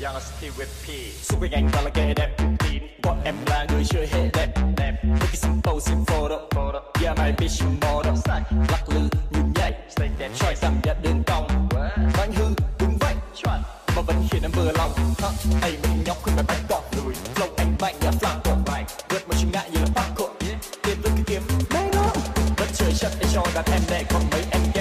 Young Steve with P xung quanh anh toàn là kẻ đẹp Tin bọn em là người chơi hệ đẹp Đẹp Make it simple, xin photo Yeah, my bitch you model Lắc lư như nhảy Stay that Try giảm nhặt đường cong Bánh hư đúng vậy Chuẩn Mà vẫn khiến em vừa lòng Hả? Ây mình nhóc không phải bánh cọp Lùi Flow anh mạnh như flan cột bài Vượt mọi chướng ngại như là bác cột Tiến với cái kiếm Đây nó Vẫn chơi chất để cho đàn em đệ Còn mấy em ghẹ